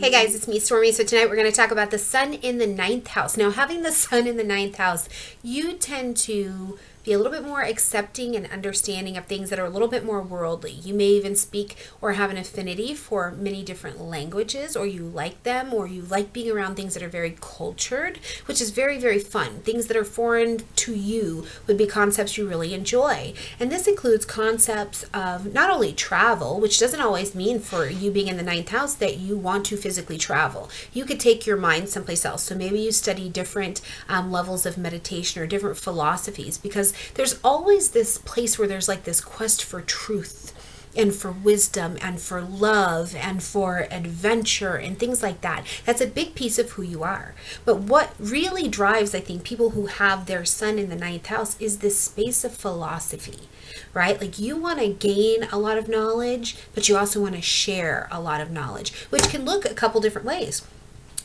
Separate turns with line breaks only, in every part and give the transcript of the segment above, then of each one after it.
Hey guys, it's me, Stormie. So tonight we're going to talk about the sun in the ninth house. Now, having the sun in the ninth house, you tend to be a little bit more accepting and understanding of things that are a little bit more worldly. You may even speak or have an affinity for many different languages, or you like them, or you like being around things that are very cultured, which is very, very fun. Things that are foreign to you would be concepts you really enjoy. And this includes concepts of not only travel, which doesn't always mean for you being in the ninth house that you want to physically travel. You could take your mind someplace else. So maybe you study different um, levels of meditation or different philosophies because there's always this place where there's like this quest for truth and for wisdom and for love and for adventure and things like that. That's a big piece of who you are. But what really drives, I think, people who have their sun in the ninth house is this space of philosophy, right? Like you want to gain a lot of knowledge, but you also want to share a lot of knowledge, which can look a couple different ways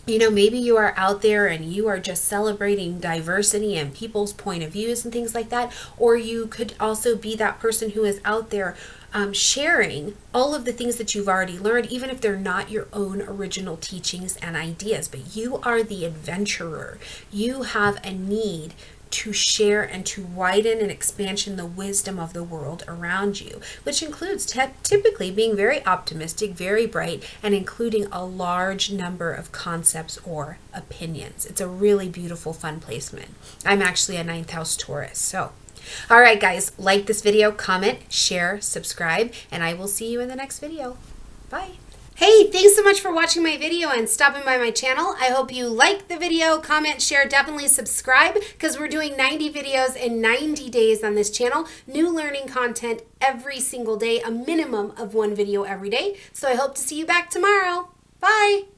you know, maybe you are out there and you are just celebrating diversity and people's point of views and things like that. Or you could also be that person who is out there um, sharing all of the things that you've already learned, even if they're not your own original teachings and ideas. But you are the adventurer. You have a need to share and to widen and expansion the wisdom of the world around you, which includes typically being very optimistic, very bright, and including a large number of concepts or opinions. It's a really beautiful, fun placement. I'm actually a ninth house Taurus, so. All right, guys, like this video, comment, share, subscribe, and I will see you in the next video. Bye. Hey, thanks so much for watching my video and stopping by my channel. I hope you like the video, comment, share, definitely subscribe because we're doing 90 videos in 90 days on this channel. New learning content every single day, a minimum of one video every day. So I hope to see you back tomorrow. Bye.